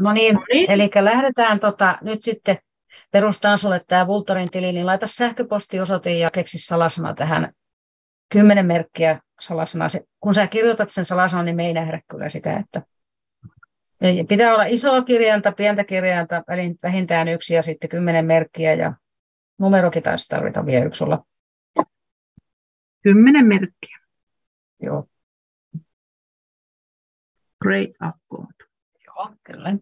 No niin, No niin. eli lähdetään tota, nyt sitten perustaan sulle tämä Vultorin tili, niin laita sähköpostiosoite ja keksi salasana tähän kymmenen merkkiä salasana. Se, kun sä kirjoitat sen salasanan, niin me ei nähdä kyllä sitä, että Ei, pitää olla isoa kirjainta, pientä kirjainta, välin- vähintään yksi ja sitten kymmenen merkkiä ja numerokin taisi tarvita vielä yksi olla. Kymmenen merkkiä. Joo, Great God. Joo kyllä.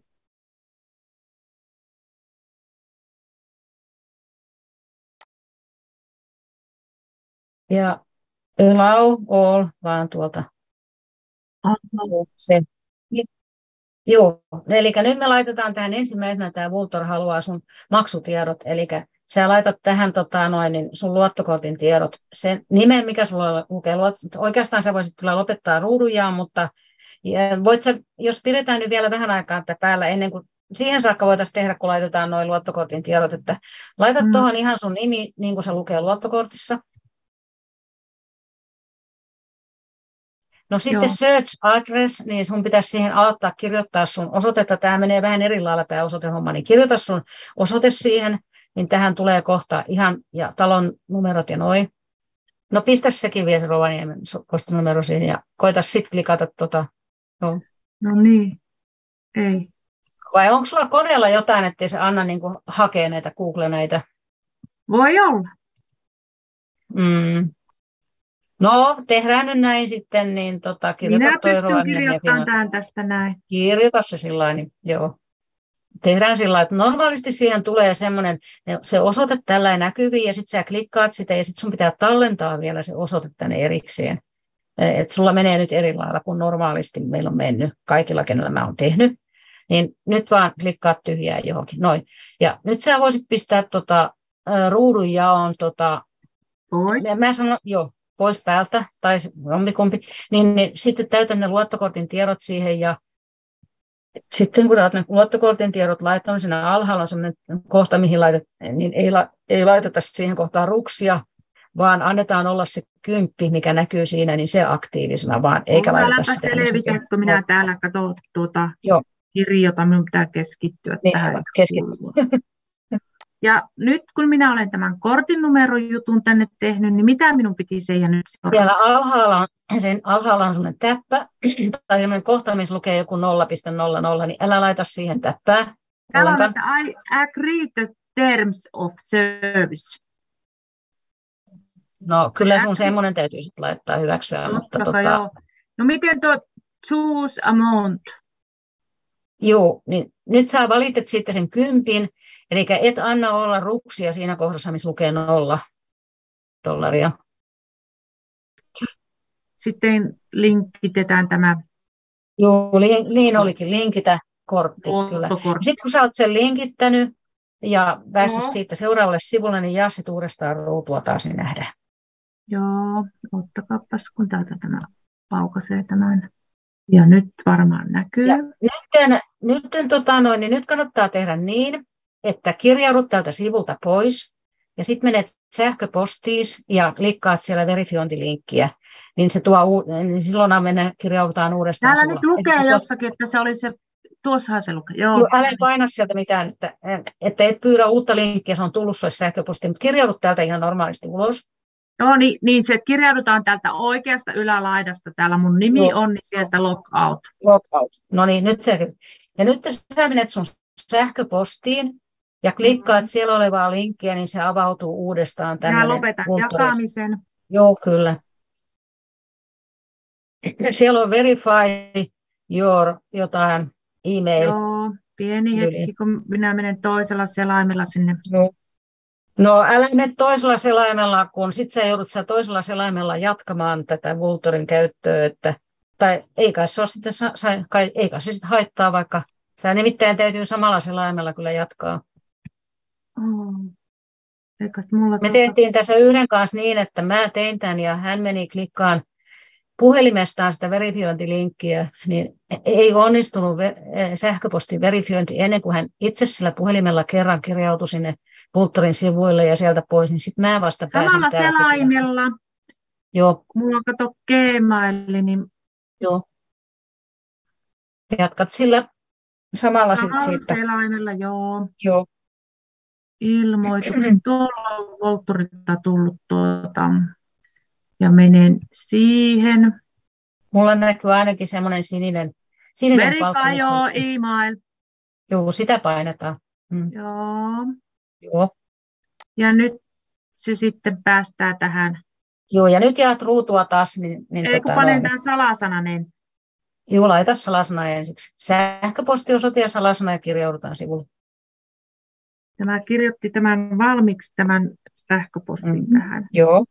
Ja allow all, vaan tuolta se. Joo, eli nyt me laitetaan tähän ensimmäisenä, tämä Vultor haluaa sun maksutiedot, eli sä laitat tähän tota, noin, niin sun luottokortin tiedot, sen nimen, mikä sulla lukee, luot- oikeastaan sä voisit kyllä lopettaa ruudujaan, mutta voit sä, jos pidetään nyt vielä vähän aikaa että päällä ennen kuin siihen saakka voitaisiin tehdä, kun laitetaan noin luottokortin tiedot, että laitat Mm. tuohon ihan sun nimi, niin kuin se lukee luottokortissa. No sitten Joo. search address, niin sun pitäisi siihen aloittaa kirjoittaa sun osoitetta. Tämä menee vähän eri lailla tämä osoitehomma, niin kirjoita sun osoite siihen, niin tähän tulee kohta ihan, ja talon numerot ja noin. No pistä sekin vielä se Rovaniemen so- postinumero siihen ja koita sitten klikata tota. Joo. No niin. Ei. Vai onko sulla koneella jotain, ettei se anna niin hakea näitä Google näitä? Voi olla. Mm. No, tehdään nyt näin sitten, niin tota, kirjoita Minä toi kirjoittamaan tämän tästä näin. kirjoita se sillä niin joo. Tehdään sillä että normaalisti siihen tulee semmoinen, se osoite tällä näkyviin ja sitten sä klikkaat sitä ja sitten sun pitää tallentaa vielä se osoite tänne erikseen. Että sulla menee nyt eri lailla kuin normaalisti meillä on mennyt kaikilla, kenellä mä oon tehnyt. Niin nyt vaan klikkaat tyhjää johonkin. Noin. Ja nyt sä voisit pistää tota, ruudun jaon tota, Pois. ja mä sanon, joo, pois päältä, tai jompikumpi, niin, niin sitten täytän ne luottokortin tiedot siihen, ja sitten kun olet luottokortin tiedot laittanut, siinä alhaalla on sellainen kohta, mihin laitet, niin ei, la, ei laiteta siihen kohtaan ruksia, vaan annetaan olla se kymppi, mikä näkyy siinä, niin se aktiivisena vaan, eikä laiteta Äläpä sitä. selvitä, kun minä täällä katson tuota Joo. kirjota, minun pitää keskittyä Niin, tähän. keskity. Ja nyt kun minä olen tämän kortin numeron jutun tänne tehnyt, niin mitä minun piti ja nyt Siellä seuraavaksi? alhaalla on, sen alhaalla on sellainen täppä, tai sellainen kohta, missä lukee joku 0,00, niin älä laita siihen täppää. Täällä on, I agree to terms of service. No kyllä sun semmoinen täytyy sitten laittaa hyväksyä, mutta Totta tota, joo. No miten tuo choose amount? Joo, niin nyt sä valitet sitten sen kympin, eli et anna olla ruksia siinä kohdassa, missä lukee nolla dollaria. Sitten linkitetään tämä Joo, li- niin olikin, linkitä kortti, kyllä. Sitten kun sä oot sen linkittänyt ja päässyt Joo. siitä seuraavalle sivulle, niin jaa sit uudestaan ruutua taas, niin nähdään. Joo, ottakaapas, kun täältä tämä aukaisee tämän. Ja nyt varmaan näkyy. Ja nytten, nytten, tota noin, niin nyt kannattaa tehdä niin, että kirjaudut tältä sivulta pois ja sitten menet sähköpostiis ja klikkaat siellä verifiointilinkkiä, niin se tuo, niin silloin mennä, kirjaudutaan uudestaan. Täällä nyt sivulla. lukee Eli- jossakin, että se oli se, tuossahan se lukee. Joo, Joo, älä paina sieltä mitään, että, että et pyydä uutta linkkiä, se on tullut sulle sähköpostiin, mutta kirjaudut täältä ihan normaalisti ulos. Joo niin, niin se kirjaudutaan täältä oikeasta ylälaidasta. Täällä mun nimi Joo. on, niin sieltä logout. Logout. No niin, nyt se, ja nyt sä menet sun sähköpostiin ja klikkaat siellä olevaa linkkiä, niin se avautuu uudestaan tämmöinen lopetan jakamisen. Joo, kyllä. Siellä on verify your jotain email. Joo, pieni hetki, kun minä menen toisella selaimella sinne. No. No älä mene toisella selaimella, kun sit sä joudut sä toisella selaimella jatkamaan tätä Vultorin käyttöä, että, tai ei kai se, sitten, kai, ei kai se sitten haittaa, vaikka sä nimittäin täytyy samalla selaimella kyllä jatkaa. Eikä mulla Me tuota- tehtiin tässä yhden kanssa niin, että mä tein tämän ja hän meni klikkaan puhelimestaan sitä verifiointilinkkiä, niin ei onnistunut ve- eh, sähköpostin verifiointi ennen kuin hän itse sillä puhelimella kerran kirjautui sinne Vultorin sivuille ja sieltä pois, niin sitten mä vasta pääsin Samalla selaimella, Joo, mulla on kato Gmail, niin joo. Jatkat sillä. samalla sit siitä. Selaimella, joo. Joo. Ilmoitukset. Tuolla on Voltturilta tullut tuota, ja menen siihen. Mulla näkyy ainakin semmoinen sininen, sininen Verify your email. Joo, sitä painetaan. Mm. Joo. Joo. Ja nyt se sitten päästää tähän. Joo, ja nyt jaat ruutua taas. Niin, niin Ei, tota, kun panen tämän salasanan ensin. Joo, laita salasana ensiksi. Sähköpostiosoite ja salasana ja kirjaudutaan sivulle. Tämä kirjoitti tämän valmiiksi tämän sähköpostin mm-hmm. tähän. Joo.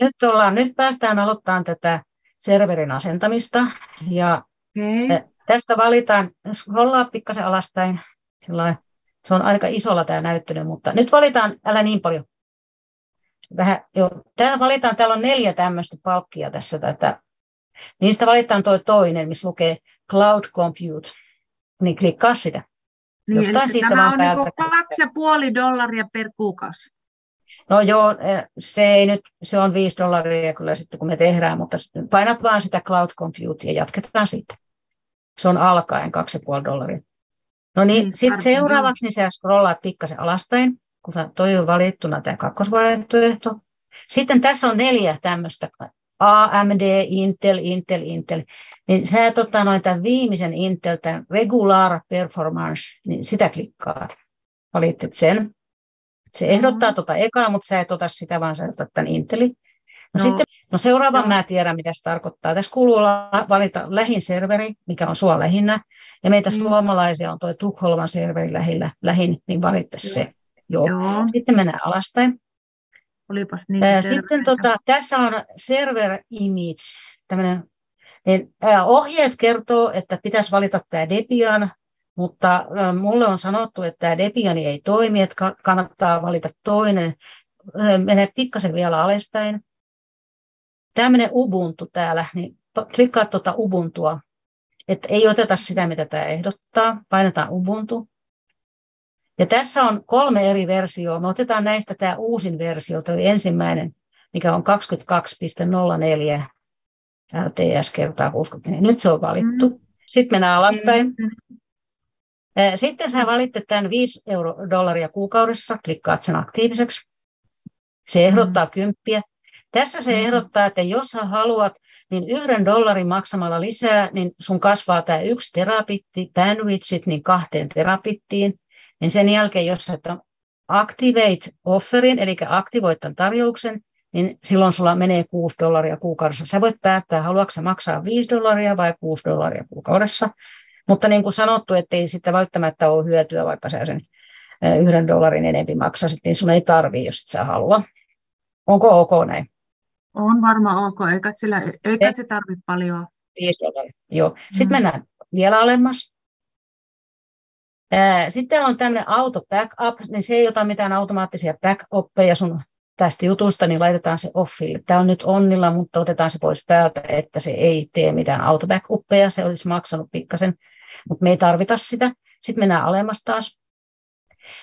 Nyt, ollaan, nyt päästään aloittamaan tätä serverin asentamista. Ja okay. tästä valitaan, scrollaa pikkasen alaspäin. Sillain, se on aika isolla tämä näyttely, mutta nyt valitaan, älä niin paljon. Vähän, jo, täällä valitaan, täällä on neljä tämmöistä palkkia tässä tätä Niistä valitaan tuo toinen, missä lukee Cloud Compute. Niin klikkaa sitä. Niin, Jostain siitä tämä vaan on. Niin kaksi ja puoli dollaria per kuukausi. No joo, e, se, ei nyt, se on viisi dollaria kyllä sitten kun me tehdään, mutta painat vaan sitä Cloud Compute ja jatketaan siitä. Se on alkaen kaksi ja puoli dollaria. No niin, niin sitten seuraavaksi niin sä scrollaat pikkasen alaspäin, kun toi on valittuna tämä kakkosvaihtoehto. Sitten tässä on neljä tämmöistä AMD, Intel, Intel, Intel, niin sä tota, noin tämän viimeisen Intel, tämän Regular Performance, niin sitä klikkaat. Valitset sen. Se ehdottaa tuota ekaa, mutta sä et ota sitä, vaan sä otat tämän Intelin. No, sitten, no seuraavan no. mä tiedän, mitä se tarkoittaa. Tässä kuuluu valita lähin serveri, mikä on sua lähinnä. Ja meitä mm. suomalaisia on tuo Tukholman serveri lähillä, lähin, niin valitse se. Joo. Joo. Sitten mennään alaspäin. Olipas niin Sitten tota, tässä on server image, tämmöinen, niin, ohjeet kertoo, että pitäisi valita tämä Debian, mutta mulle on sanottu, että tämä Debian ei toimi, että kannattaa valita toinen. Mene pikkasen vielä alaspäin. Tämmöinen Ubuntu täällä, niin klikkaa tuota Ubuntua, että ei oteta sitä, mitä tämä ehdottaa. Painetaan Ubuntu. Ja tässä on kolme eri versioa. Me otetaan näistä tämä uusin versio, tuo ensimmäinen, mikä on 22.04 LTS kertaa 64. Nyt se on valittu. Mm. Sitten mennään alaspäin. Mm. Sitten sä valitte tämän 5 euro dollaria kuukaudessa, klikkaat sen aktiiviseksi. Se ehdottaa mm. kymppiä. Tässä se ehdottaa, että jos sä haluat, niin yhden dollarin maksamalla lisää, niin sun kasvaa tämä yksi terapitti, bandwidthit, niin kahteen terapittiin niin sen jälkeen, jos sä activate offerin, eli aktivoit tämän tarjouksen, niin silloin sulla menee 6 dollaria kuukaudessa. Sä voit päättää, haluatko maksaa 5 dollaria vai 6 dollaria kuukaudessa. Mutta niin kuin sanottu, ettei sitten välttämättä ole hyötyä, vaikka sä sen yhden dollarin enempi maksasit, niin sun ei tarvii, jos et sä halua. Onko ok näin? On varmaan ok, eikä, sillä, eikä se tarvitse paljon. 5 dollaria, joo. Sitten mm. mennään vielä alemmas. Sitten täällä on tämmöinen auto backup, niin se ei ota mitään automaattisia backuppeja sun tästä jutusta, niin laitetaan se offille. Tämä on nyt onnilla, mutta otetaan se pois päältä, että se ei tee mitään auto backuppeja, se olisi maksanut pikkasen, mutta me ei tarvita sitä. Sitten mennään alemmas taas.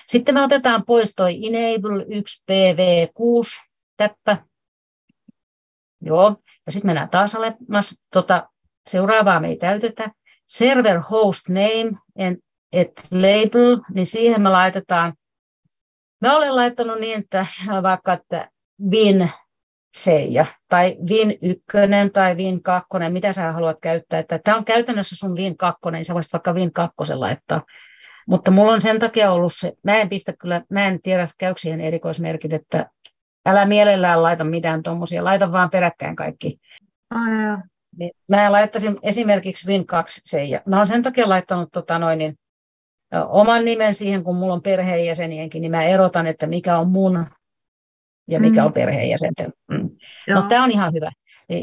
Sitten me otetaan pois toi Enable 1PV6 täppä. Joo, ja sitten mennään taas alemmas. Tota, seuraavaa me ei täytetä. Server host name and että label, niin siihen me laitetaan, mä olen laittanut niin, että vaikka että win seija tai win ykkönen tai win kakkonen, mitä sä haluat käyttää. Että tämä on käytännössä sun win kakkonen, niin sä voisit vaikka win kakkosen laittaa. Mutta mulla on sen takia ollut se, mä en pistä kyllä, mä en tiedä käykö siihen erikoismerkit, että älä mielellään laita mitään tuommoisia, laita vaan peräkkäin kaikki. Oh, mä laittaisin esimerkiksi Win 2 seija. Mä oon sen takia laittanut tota noin, niin oman nimen siihen, kun mulla on perheenjäsenienkin, niin mä erotan, että mikä on mun ja mikä mm. on perheenjäsenten. Mm. No tämä on ihan hyvä.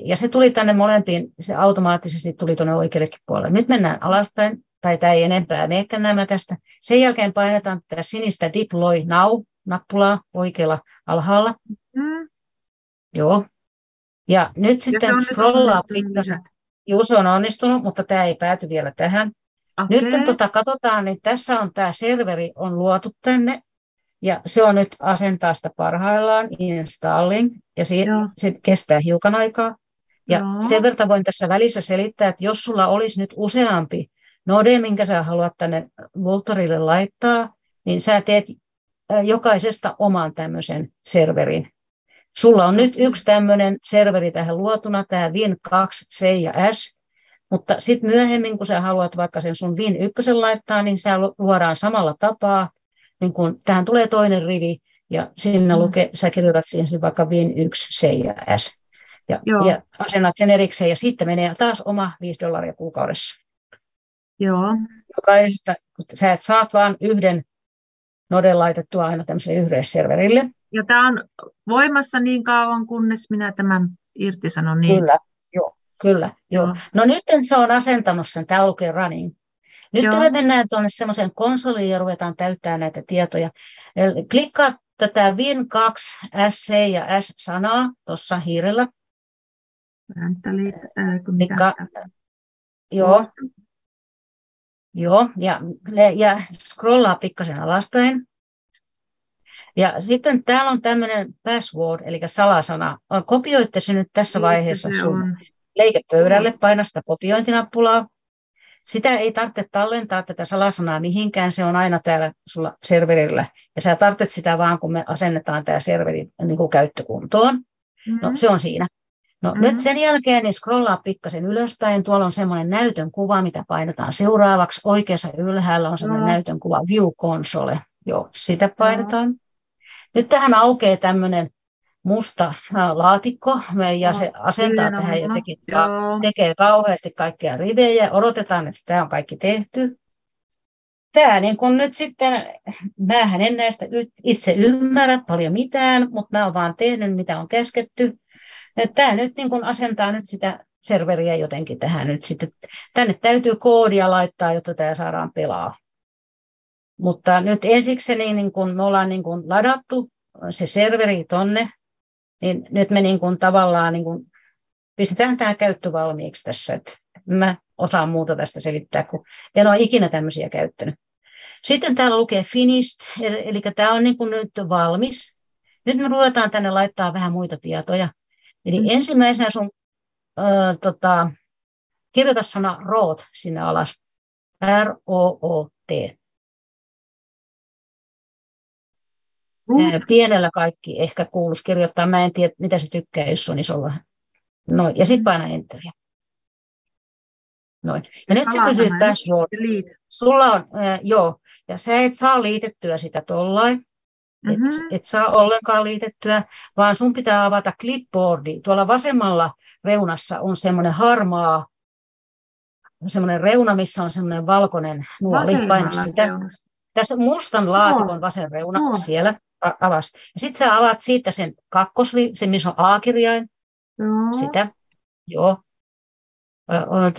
Ja se tuli tänne molempiin, se automaattisesti tuli tuonne oikeallekin puolelle. Nyt mennään alaspäin, tai tämä ei enempää menekään nämä tästä. Sen jälkeen painetaan tätä sinistä Deploy Now-nappulaa oikealla alhaalla. Mm. Joo. Ja nyt ja sitten scrollaa pikkasen. Juu, se on onnistunut, mutta tämä ei pääty vielä tähän. Okay. Nyt tota, katsotaan, niin tässä on tämä serveri on luotu tänne ja se on nyt asentaa sitä parhaillaan, installing, ja se, se kestää hiukan aikaa. Ja Joo. sen verran voin tässä välissä selittää, että jos sulla olisi nyt useampi node, minkä sä haluat tänne Voltorille laittaa, niin sä teet jokaisesta oman tämmöisen serverin. Sulla on nyt yksi tämmöinen serveri tähän luotuna, tämä Win2, C ja S, mutta sitten myöhemmin, kun sä haluat vaikka sen sun Win 1 laittaa, niin se luodaan samalla tapaa, niin kun tähän tulee toinen rivi, ja sinne mm. luke, sä kirjoitat siihen vaikka Win 1, C ja S. Ja, ja asennat sen erikseen, ja sitten menee taas oma 5 dollaria kuukaudessa. Joo. Jokaisesta, sä et saat vain yhden noden laitettua aina tämmöiselle yhdelle serverille. Ja tämä on voimassa niin kauan, kunnes minä tämän irtisanon. Niin... Kyllä, joo, kyllä. Joo. joo. No nyt se on asentanut sen, täällä lukee running. Nyt joo. me mennään tuonne semmoiseen konsoliin ja ruvetaan täyttää näitä tietoja. Eli klikkaa tätä Win2 SC ja S-sanaa tuossa hiirellä. Äh, Klikkaa, joo, Joo, ja, ja scrollaa pikkasen alaspäin. Ja sitten täällä on tämmöinen password, eli salasana. Kopioitte se nyt tässä vaiheessa sun leikepöydälle, paina sitä kopiointinappulaa. Sitä ei tarvitse tallentaa tätä salasanaa mihinkään, se on aina täällä sulla serverillä. Ja sä tarvitset sitä vaan, kun me asennetaan tämä serveri niin kuin käyttökuntoon. Mm-hmm. No se on siinä. No mm-hmm. nyt sen jälkeen niin scrollaa pikkasen ylöspäin. Tuolla on semmoinen näytön kuva, mitä painetaan seuraavaksi. Oikeassa ylhäällä on semmoinen no. näytön kuva View Console. Joo, sitä painetaan. No. Nyt tähän aukeaa tämmöinen musta laatikko ja se asentaa Kyllä, tähän ja tekee, tekee kauheasti kaikkia rivejä. Odotetaan, että tämä on kaikki tehty. Tämä niin kun nyt sitten, mähän en näistä itse ymmärrä paljon mitään, mutta mä oon vaan tehnyt, mitä on käsketty. Tämä nyt niin kuin asentaa nyt sitä serveriä jotenkin tähän nyt sitten. Tänne täytyy koodia laittaa, jotta tämä saadaan pelaa. Mutta nyt ensiksi niin, niin kun me ollaan niin kun ladattu se serveri tonne, niin nyt me niin kun tavallaan niin kun pistetään tämä käyttö valmiiksi tässä. Että mä osaan muuta tästä selittää, kun en ole ikinä tämmöisiä käyttänyt. Sitten täällä lukee finished, eli tämä on niin kuin nyt valmis. Nyt me ruvetaan tänne laittaa vähän muita tietoja. Eli mm. ensimmäisenä sun ö, tota, kirjoita sana root sinne alas. R-O-O-T. Mm. Pienellä kaikki ehkä kuuluisi kirjoittaa. Mä en tiedä, mitä se tykkää, jos on isolla. Noin. Ja sitten paina enteriä. Noin. Ja nyt se kysyy password. Sulla on, äh, joo, ja sä et saa liitettyä sitä tollain. Mm-hmm. Et, et saa ollenkaan liitettyä, vaan sun pitää avata clipboardi. Tuolla vasemmalla reunassa on semmoinen harmaa, semmoinen reuna, missä on semmoinen valkoinen nuoli. Paina sitä. Tässä mustan laatikon vasen reuna no. siellä avas. Ja sitten sä avaat siitä sen kakkosli, se missä on A-kirjain. No. Sitä. Joo.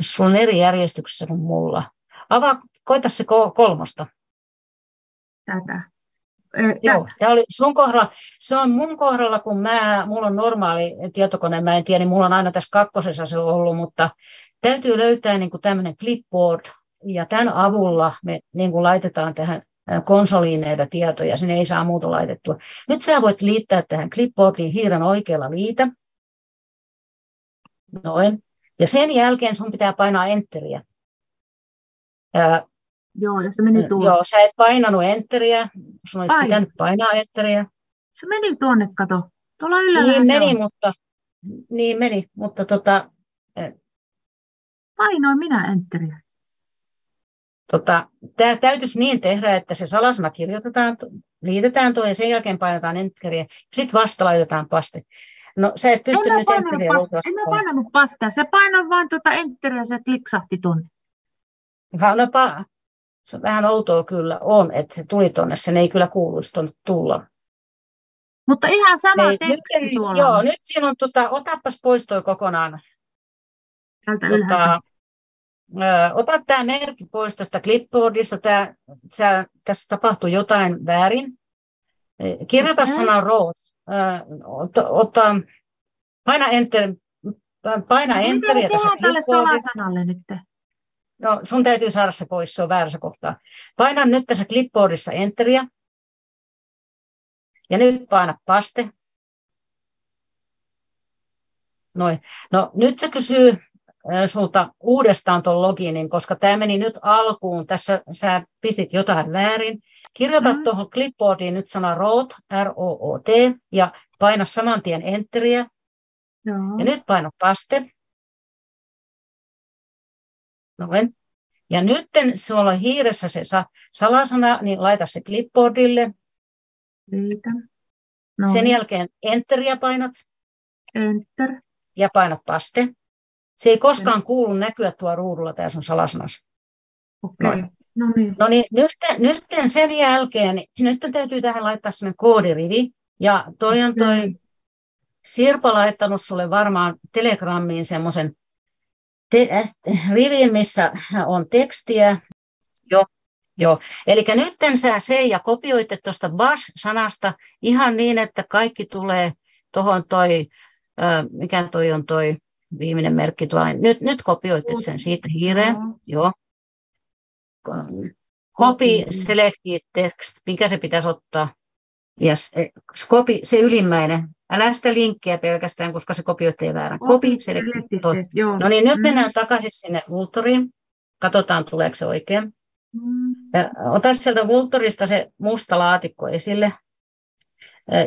Sulla on eri järjestyksessä kuin mulla. Avaa, koita se kolmosta. Tätä. Joo, tämä oli sun kohdalla. Se on mun kohdalla, kun mä, mulla on normaali tietokone, mä en tiedä, niin mulla on aina tässä kakkosessa se ollut, mutta täytyy löytää niin kuin tämmöinen clipboard, ja tämän avulla me niin kuin laitetaan tähän konsoliin näitä tietoja, sinne ei saa muuta laitettua. Nyt sä voit liittää tähän clipboardiin hiiren oikealla liitä. Noin. Ja sen jälkeen sun pitää painaa enteriä. Joo, ja se meni tuonne. Joo, sä et painanut enteriä. Sun olisi Pain. pitänyt painaa enteriä. Se meni tuonne, kato. Tuolla ylhäällä Niin meni, on. mutta, niin meni, mutta tota... Painoin minä enteriä. Tota, tämä täytyisi niin tehdä, että se salasana kirjoitetaan, liitetään tuo ja sen jälkeen painetaan enteriä. Sitten vasta laitetaan paste. No sä et pysty nyt enteriä En mä painanut pastea. Se painoi vain tuota enteriä ja se kliksahti tuonne. No, pa- se on vähän outoa kyllä on, että se tuli tuonne, sen ei kyllä kuuluisi tuonne tulla. Mutta ihan sama teksti nyt, tuolla. Joo, nyt siinä on, tota, otapas pois toi kokonaan. Täältä tota, ö, ota tämä merkki pois tästä clipboardista. Tää, sä, tässä tapahtuu jotain väärin. Kirjoita okay. sana root. Ota, ota, paina enter, paina enteriä tässä clipboardissa. tälle salasanalle nyt? No, sun täytyy saada se pois, se on väärässä kohtaa. Paina nyt tässä clipboardissa enteriä. Ja nyt paina paste. Noin. No nyt se kysyy sulta uudestaan tuon loginin, koska tämä meni nyt alkuun. Tässä sä pistit jotain väärin. Kirjoita mm. tuohon clipboardiin nyt sana root, R-O-O-T, ja paina saman tien enteriä. Joo. Ja nyt paina paste. Noin. Ja nyt sulla on hiiressä se salasana, niin laita se clipboardille. No. Sen jälkeen enteriä painat. Enter. Ja painat paste. Se ei koskaan kuulu näkyä tuo ruudulla tämä sun salasanas. Okei. Okay. No niin. No niin, nyt, nyt sen jälkeen, niin nyt täytyy tähän laittaa sellainen koodirivi. Ja toi on toi. Sirpa laittanut sulle varmaan Telegrammiin semmoisen te- äh, rivin, missä on tekstiä. Joo, joo. Eli nyt sä se ja kopioitte tuosta bas-sanasta ihan niin, että kaikki tulee tuohon toi, äh, mikä toi on toi viimeinen merkki tuolla. Nyt, nyt kopioitte sen siitä hiireen. Joo. Copy, selected text, mikä se pitäisi ottaa? Yes. Copy, se ylimmäinen. Älä sitä linkkiä pelkästään, koska se kopioitte väärän. Copy, selected. No niin, nyt mm. mennään takaisin sinne Vultoriin. Katsotaan, tuleeko se oikein. Mm. Ota sieltä Vultorista se musta laatikko esille.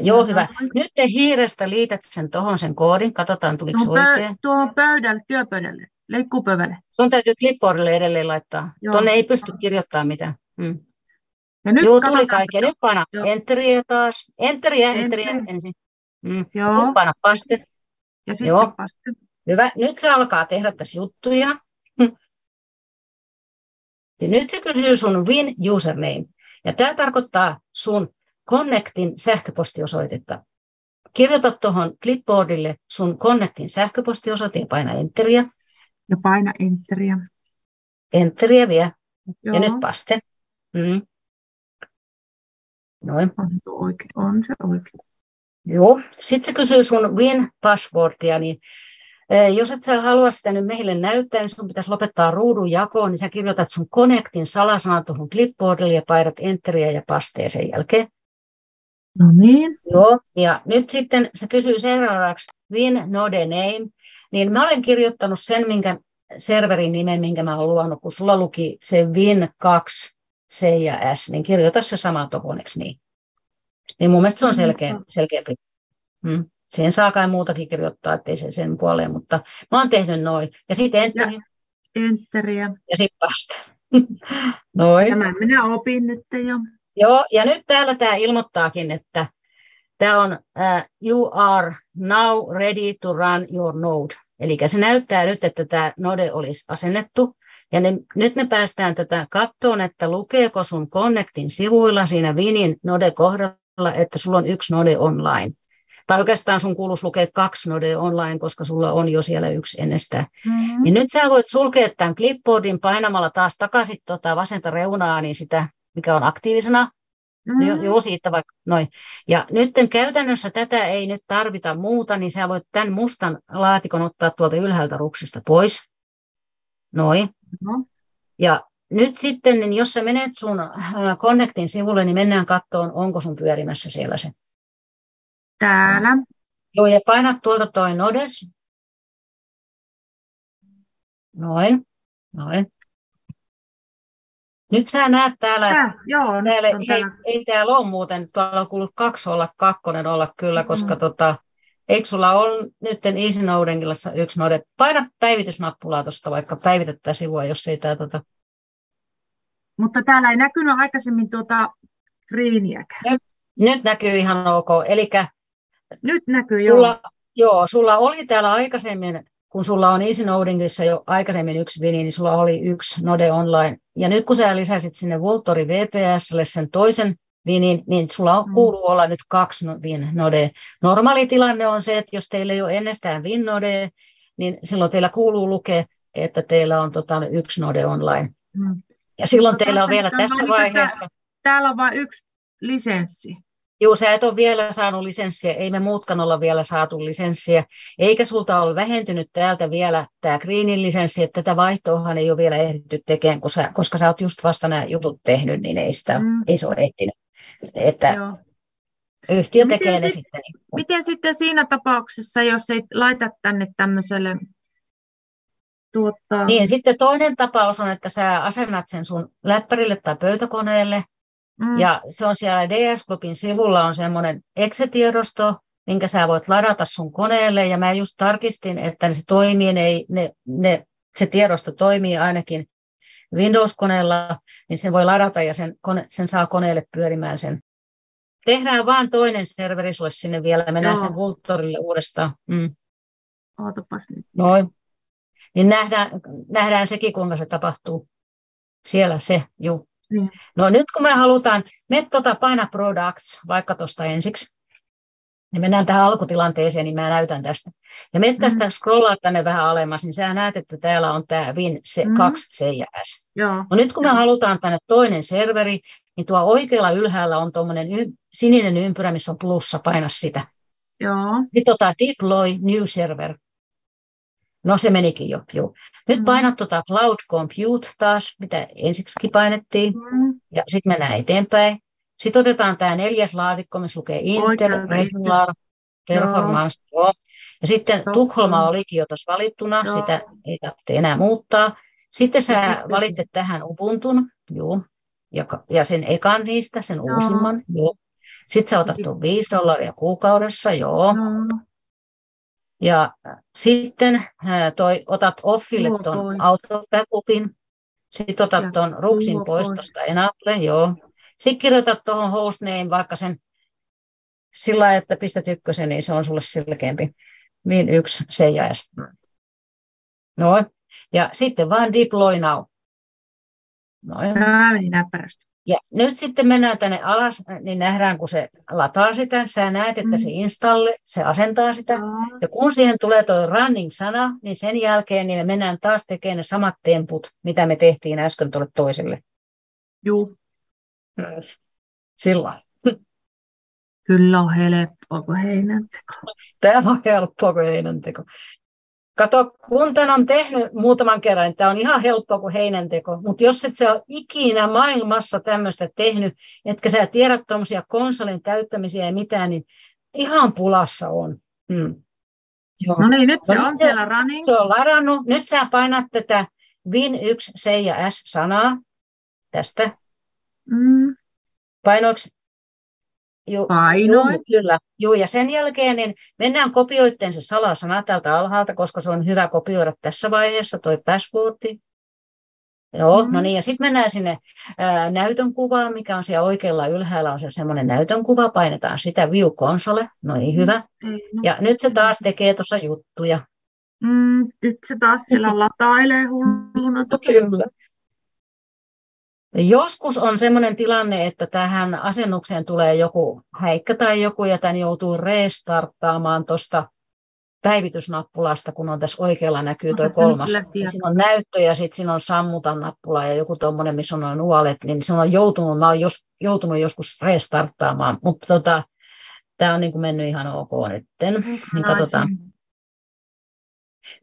Joo, no, hyvä. Nyt te hiirestä liität sen tuohon sen koodin. Katsotaan, tuliko se oikein. Tuohon pöydälle, työpöydälle, leikkupöydälle. Tuon täytyy clipboardille edelleen laittaa. Joo. Tuonne ei pysty kirjoittamaan mitään. Hmm. Ja nyt Joo, tuli kaikkea. Nyt paina enteriä taas. Enteriä, enteriä Enter. ensin. Mm. Joo. Nyt paste. Ja sitten Joo. paste. Hyvä. Nyt se alkaa tehdä tässä juttuja. Ja nyt se kysyy sun Win username. Ja tämä tarkoittaa sun Connectin sähköpostiosoitetta. Kirjoita tuohon clipboardille sun Connectin sähköpostiosoite ja paina enteriä. Ja paina enteriä. Enteriä vielä. Joo. Ja nyt paste. Mm. Noin. On se oikein. On se oikein. Joo. Sitten se kysyy sun Win-passwordia, niin jos et sä halua sitä nyt meille näyttää, niin sun pitäisi lopettaa ruudun jakoon, niin sä kirjoitat sun Connectin salasanan tuohon clipboardille ja painat enteriä ja pasteen sen jälkeen. No niin. Joo, ja nyt sitten se kysyy seuraavaksi Win Node Name, niin mä olen kirjoittanut sen, minkä serverin nimen, minkä mä olen luonut, kun sulla luki se Win 2 C ja S, niin kirjoita se sama tuohon, niin? Niin mun mielestä se on selkeä, selkeä hmm. Siihen saa kai muutakin kirjoittaa, ettei se sen puoleen, mutta mä oon tehnyt noin. Ja sitten enteriä. enteriä. Ja sitten vasta. noin. Tämän minä opin nyt jo. Joo, ja nyt täällä tämä ilmoittaakin, että tämä on uh, you are now ready to run your node. Eli se näyttää nyt, että tämä node olisi asennettu. Ja ne, nyt me päästään tätä kattoon, että lukeeko sun Connectin sivuilla siinä Winin node kohdalla, että sulla on yksi node online. Tai oikeastaan sun kuuluisi lukea kaksi node online, koska sulla on jo siellä yksi ennestään. Mm-hmm. Niin nyt sä voit sulkea tämän clipboardin painamalla taas takaisin tuota vasenta reunaa, niin sitä mikä on aktiivisena. Mm. Jo, joo, siitä vaikka noin. Ja nyt käytännössä tätä ei nyt tarvita muuta, niin sä voit tämän mustan laatikon ottaa tuolta ylhäältä ruksista pois. Noin. No. Ja nyt sitten, niin jos sä menet sun äh, Connectin sivulle, niin mennään kattoon, onko sun pyörimässä siellä se. Täällä. Joo, ja painat tuolta toi Nodes. Noin, noin. Nyt sä näet täällä, Tää, joo, täällä, hei, täällä. ei täällä ole muuten, tuolla on kuullut kaksi olla, kakkonen olla kyllä, mm. koska tota, eikö sulla on nyt Easy Nodenkilassa yksi node? Paina päivitysnappulaa tuosta, vaikka päivitettä sivua, jos ei tämä... Tota... Mutta täällä ei näkynyt aikaisemmin tuota greeniäkään. Nyt, nyt näkyy ihan ok. Eli nyt näkyy, sulla, joo. Joo, sulla oli täällä aikaisemmin kun sulla on EasyNodingissa jo aikaisemmin yksi Vini, niin sulla oli yksi Node Online. Ja nyt kun sä lisäsit sinne Vultori VPSlle sen toisen Vinin, niin sulla on, mm. kuuluu olla nyt kaksi Vin Node. Normaali tilanne on se, että jos teillä ei ole ennestään Vin Node, niin silloin teillä kuuluu lukea, että teillä on tota, yksi Node Online. Mm. Ja silloin teillä on vielä tässä vaiheessa... Täällä on vain yksi lisenssi. Joo, sä et ole vielä saanut lisenssiä, ei me muutkaan olla vielä saatu lisenssiä, eikä sulta ole vähentynyt täältä vielä tämä Greenin lisenssi, että tätä vaihtoahan ei ole vielä ehditty tekemään, koska sä, koska sä oot just vasta nämä jutut tehnyt, niin ei, sitä, mm. ei se ole ehtinyt. Että Joo. yhtiö tekee ne sit, sitten. Niin. Miten sitten siinä tapauksessa, jos ei laita tänne tämmöiselle tuottaa... Niin, sitten toinen tapaus on, että sä asennat sen sun läppärille tai pöytäkoneelle, mm. ja se on siellä DS Clubin sivulla on semmoinen exe-tiedosto, minkä sä voit ladata sun koneelle, ja mä just tarkistin, että se toimii, ne, ne, ne, se tiedosto toimii ainakin Windows-koneella, niin sen voi ladata ja sen, kone, sen saa koneelle pyörimään sen. Tehdään vaan toinen serveri sulle sinne vielä, mennään Joo. sen Vultorille uudestaan. Mm. Ootapas nyt. Noin. Niin nähdään, nähdään sekin, kuinka se tapahtuu. Siellä se, juu. Mm. No nyt kun me halutaan, me tuota paina products vaikka tuosta ensiksi, niin mennään tähän alkutilanteeseen, niin mä näytän tästä. Ja me tästä mm. scrollaat tänne vähän alemmas, niin sä näet, että täällä on tämä Win 2 C ja S. Joo. No nyt kun me Joo. halutaan tänne toinen serveri, niin tuo oikealla ylhäällä on tuommoinen y- sininen ympyrä, missä on plussa, paina sitä. Joo. Nyt tota deploy new server. No se menikin jo, joo. Nyt mm. painat tuota Cloud Compute taas, mitä ensiksi painettiin, mm. ja sitten mennään eteenpäin. Sitten otetaan tämä neljäs laatikko, missä lukee Intel, Regular, Performance. Joo. Joo. Ja sitten Totta. Tukholma olikin jo tuossa valittuna, joo. sitä ei tarvitse enää muuttaa. Sitten sä sitten... valitset tähän Ubuntun, joo, ja, ja sen ekan niistä, sen joo. uusimman. Joo. Sitten sä otat tuon 5 dollaria kuukaudessa, joo. joo. Ja sitten toi, otat Offille tuon autobackupin, sitten otat tuon Ruksin poistosta Enable, joo. Sitten kirjoitat tuohon hostname vaikka sen sillä lailla, että pistät ykkösen, niin se on sulle selkeämpi. Niin yksi, se jäisi. Noin. Ja sitten vaan deploy now. Noin. Meni näppärästi. Ja nyt sitten mennään tänne alas, niin nähdään, kun se lataa sitä, sä näet, että se mm. installe, se asentaa sitä. Ja kun siihen tulee tuo running-sana, niin sen jälkeen niin me mennään taas tekemään ne samat temput, mitä me tehtiin äsken tuolle toiselle. Joo. Sillä Kyllä on helppoa kuin heinänteko. Tämä on helppoa kuin heinänteko. Kato, kun tämän on tehnyt muutaman kerran, niin tämä on ihan helppoa kuin heinänteko. Mutta jos et sä ole ikinä maailmassa tämmöistä tehnyt, etkä sä tiedä tuommoisia konsolin täyttämisiä ja mitään, niin ihan pulassa on. Hmm. Joo. No niin, nyt se no, on siellä se, running. Se on ladannut. Nyt sä painat tätä Win1, C ja S-sanaa tästä. Mm. Painoiksi? Ju, Painoin. Ju, kyllä. Ju, ja sen jälkeen niin mennään kopioitteen se salasana täältä alhaalta, koska se on hyvä kopioida tässä vaiheessa, toi passwordi. Joo, mm. no niin, ja sitten mennään sinne ää, näytön kuvaan, mikä on siellä oikealla ylhäällä, on se semmoinen näytön kuva, painetaan sitä View Console, no niin hyvä. Mm. Ja nyt se taas tekee tuossa juttuja. Mm, nyt se taas siellä latailee hulluna. Kyllä. Joskus on sellainen tilanne, että tähän asennukseen tulee joku häikkä tai joku, ja tämän joutuu restarttaamaan tuosta päivitysnappulasta, kun on tässä oikealla näkyy tuo kolmas. Siinä on näyttö ja sitten siinä on sammuta nappula ja joku tuommoinen, missä on noin nuolet, niin se on joutunut, mä jos, joutunut joskus restarttaamaan, mutta tota, tämä on niin kuin mennyt ihan ok nyt. Niin katsotaan.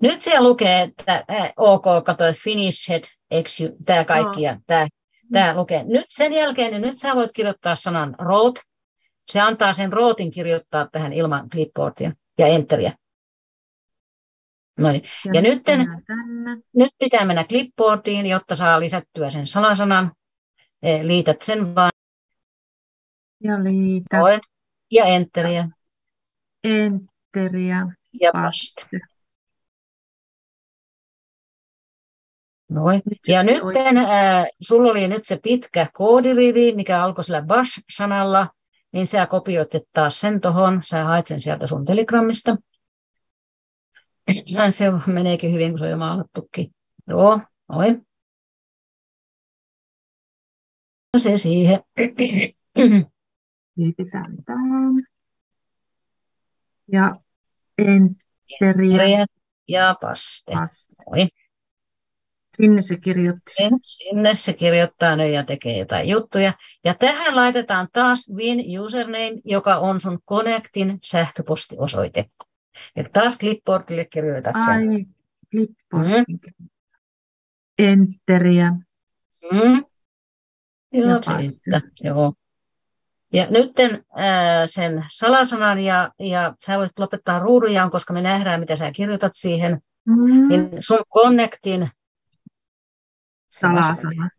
Nyt siellä lukee, että äh, ok, kato, finished, tämä kaikki ja tämä Tämä lukee. Nyt sen jälkeen, niin nyt sä voit kirjoittaa sanan root. Se antaa sen rootin kirjoittaa tähän ilman clipboardia ja enteriä. Noin. Ja, ja nyt, nyt pitää mennä clipboardiin, jotta saa lisättyä sen salasanan. E, liität sen vaan. Ja liitä. Noin. Ja enteriä. Enteriä. Ja paste. Noin. Ja nyt äh, sulla oli nyt se pitkä koodirivi, mikä alkoi sillä bash-sanalla, niin sä kopioit taas sen tuohon, sä haet sen sieltä sun Telegramista. Se meneekin hyvin, kun se on jo maalattukin. Joo, noin. Se siihen. Liitetään tähän. Ja enteriä. Ja paste. paste. Noin. Sinne se kirjoitti. Sinne se kirjoittaa nyt ja tekee jotain juttuja. Ja tähän laitetaan taas Win username, joka on sun Connectin sähköpostiosoite. Ja taas Clipboardille kirjoitat sen. Ai, Clipboard. Mm. Enteriä. Mm. Joo, siitä. Joo. Ja nyt äh, sen salasanan ja, ja sä voit lopettaa ruudunjaan, koska me nähdään, mitä sä kirjoitat siihen. Mm. Niin sun Connectin salasana.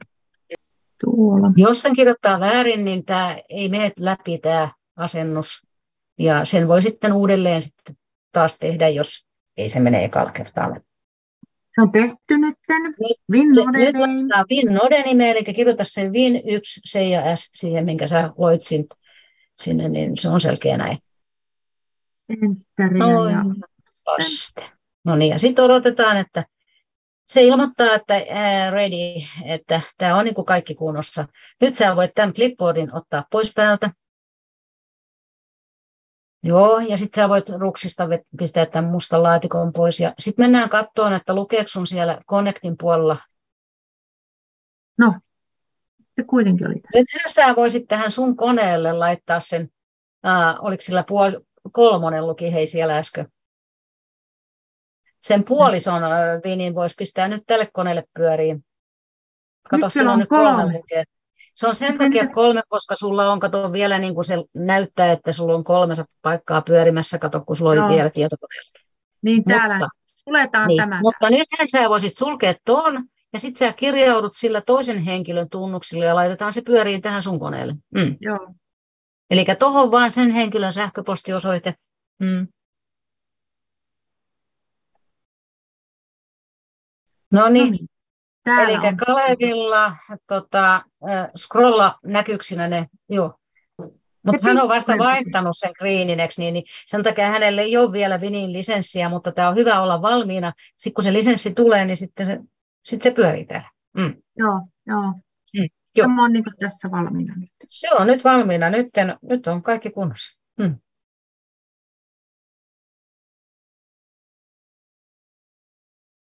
Tuolla. Jos sen kirjoittaa väärin, niin tämä ei mene läpi tämä asennus. Ja sen voi sitten uudelleen sitten taas tehdä, jos ei se mene ekalla kertaa. Se on tehty nyt Nyt, Vin nyt laittaa Vin Nodenime, eli kirjoita sen Vin 1 C ja S siihen, minkä sä loit sinne, niin se on selkeä näin. Noin, ja... No niin, ja sitten odotetaan, että se ilmoittaa, että ää, ready, että tämä on niin kuin kaikki kunnossa. Nyt sä voit tämän clipboardin ottaa pois päältä. Joo, ja sitten sä voit ruksista pistää tämän mustan laatikon pois. Ja sitten mennään katsomaan, että lukeeko sun siellä Connectin puolella. No, se kuitenkin oli. Nyt sä voisit tähän sun koneelle laittaa sen, äh, oliko sillä puoli, kolmonen luki hei siellä äsken. Sen puolison viinin voisi pistää nyt tälle koneelle pyöriin. Kato, nyt on nyt kolme lukee. Se on sen takia kolme, koska sulla on, kato vielä niin kuin se näyttää, että sulla on kolmessa paikkaa pyörimässä, kato kun sulla oli vielä tietokoneella. Niin täällä mutta, suletaan niin, tämä. Mutta nythän sä voisit sulkea tuon ja sitten sä kirjaudut sillä toisen henkilön tunnuksilla ja laitetaan se pyöriin tähän sun koneelle. Mm. Joo. Eli tuohon vaan sen henkilön sähköpostiosoite. Mm. No niin. Eli Kalevilla tota, scrolla näkyksinä ne, joo. Mutta hän on vasta vaihtanut sen greenineksi, niin, niin sen takia hänelle ei ole vielä Vinin lisenssiä, mutta tämä on hyvä olla valmiina. Sitten kun se lisenssi tulee, niin sitten se, sitten se pyörii täällä. Mm. Joo, joo. Mm, joo. Tämä on niin tässä valmiina nyt. Se on nyt valmiina. Nyt, nyt on kaikki kunnossa. Mm.